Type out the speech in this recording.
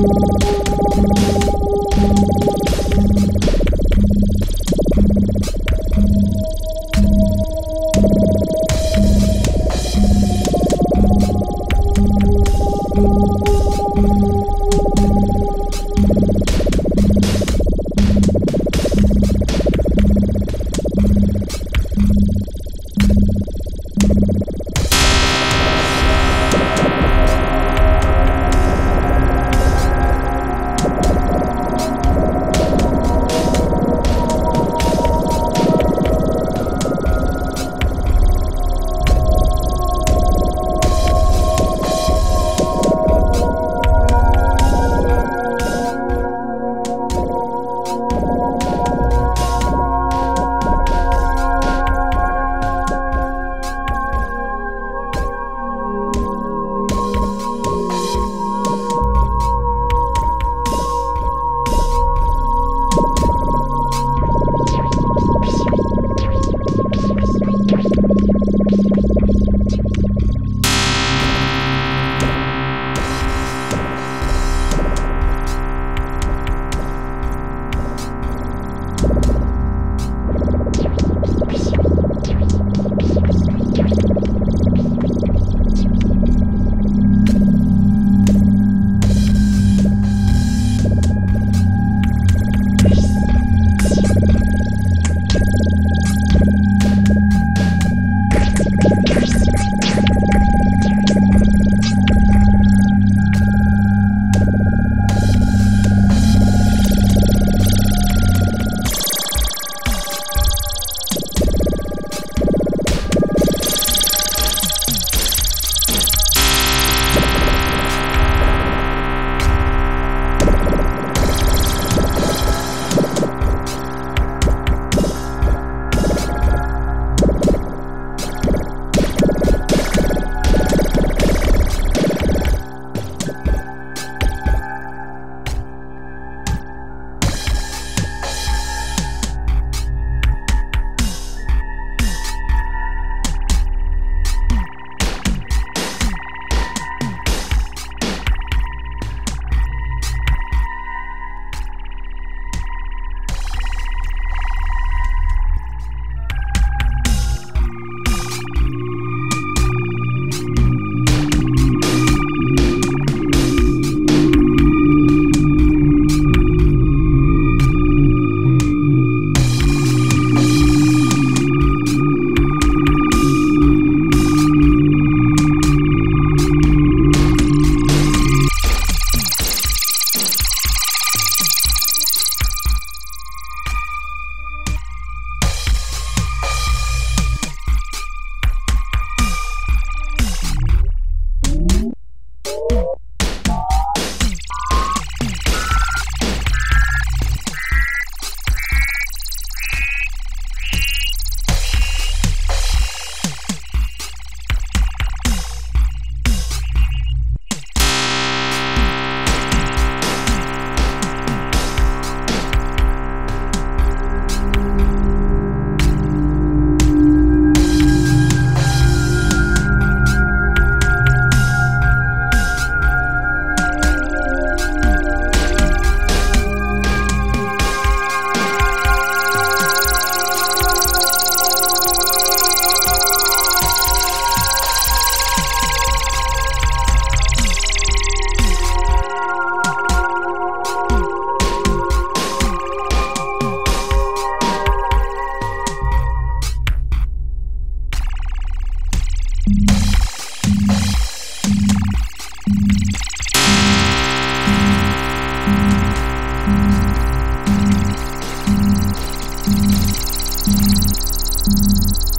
you Música